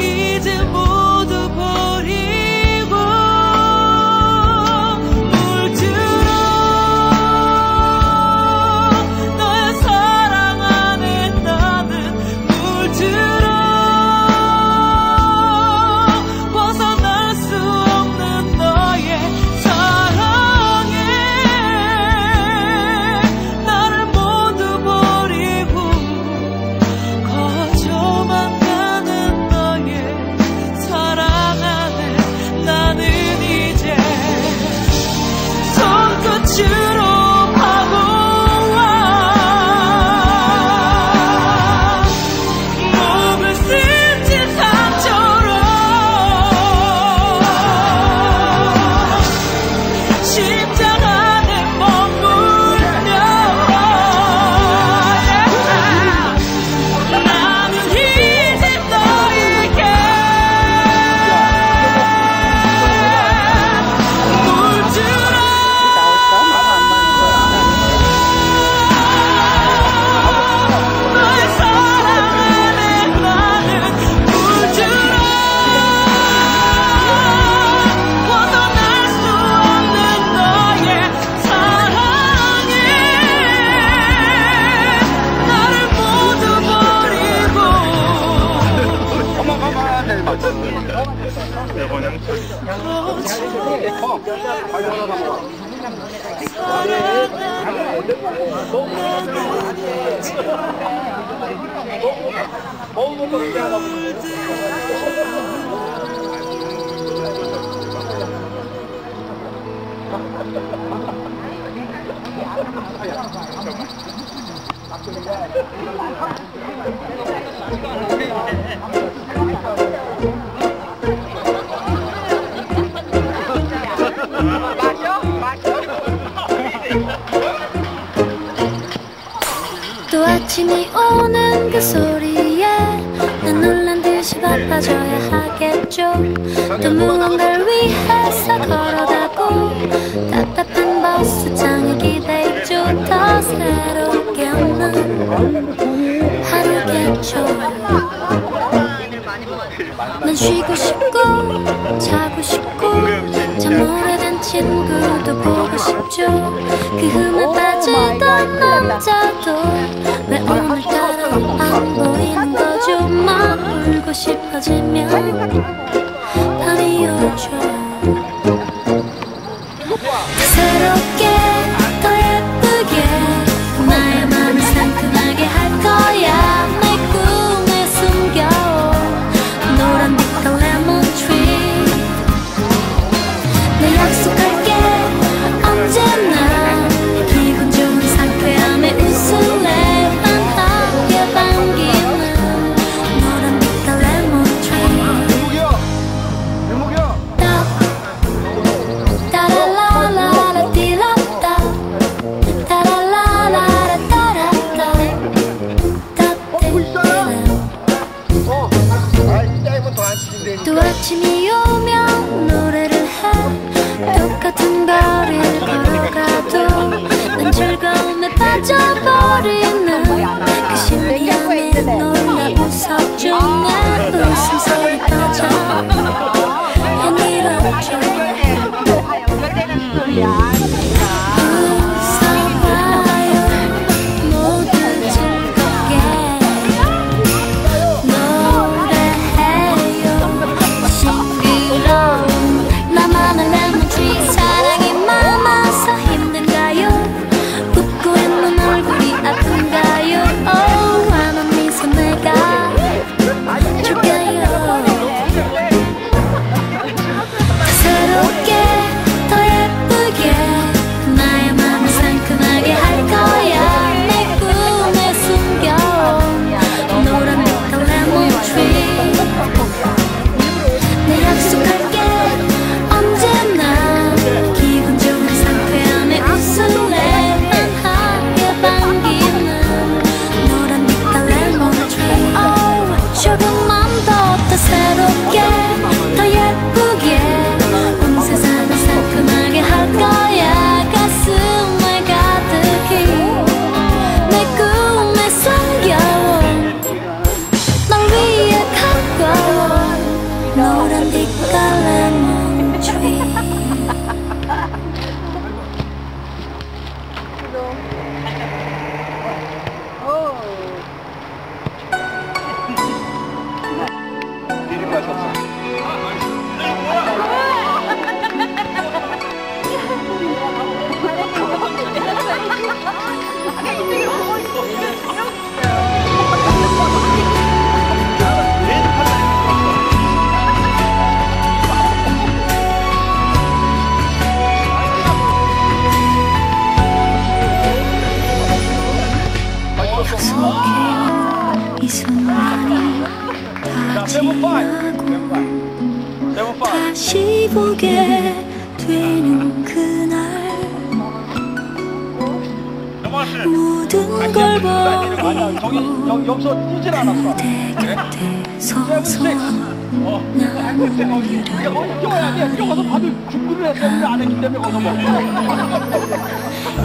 이제 뭐 또 아침이 오는 그 소리에 난 놀란 듯이 바빠져야 하겠죠. 또 무언가를 위해서 걸어가고 답답한 버스장에 기대있죠. 더 새롭게 없는 하루겠죠. 난 쉬고 싶고 자고 싶고 참 오래된 친구도 싶죠 그 흠에 빠지던 남자도 왜 오늘따라 안 보이는 거죠? 막 울고 싶어지면 밤이 오죠 약속해요 이 순간이 다 지나고. 다시 보게 되는 그날. 모든 걸 버리고. 그대 곁에 서서 난 오늘을 뛰어야 돼. 뛰어가서 다들 준비를 했어. 우리 안 했기 때문에.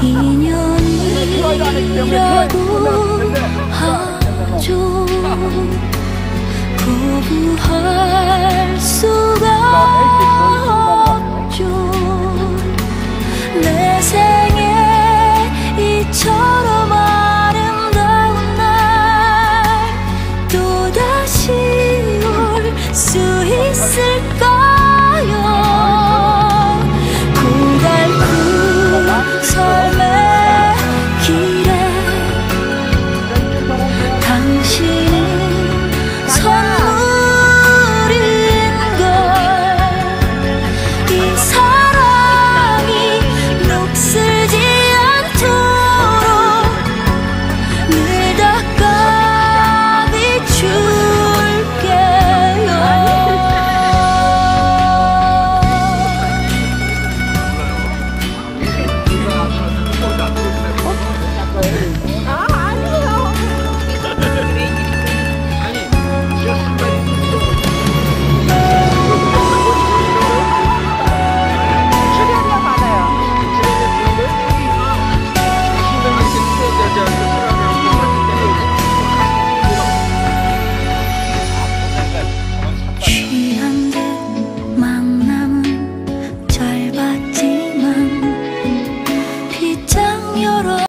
인연이라고 하죠 거부할 수가 없죠 내생 있을까